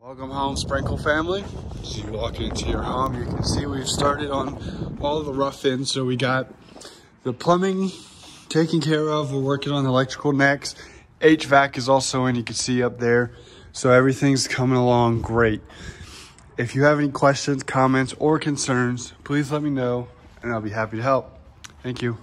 Welcome home, Sprinkle family. As you walk into your home, you can see we've started on all the rough-ins. So we got the plumbing taken care of. We're working on the electrical next. HVAC is also in, you can see up there. So everything's coming along great. If you have any questions, comments, or concerns, please let me know and I'll be happy to help. Thank you.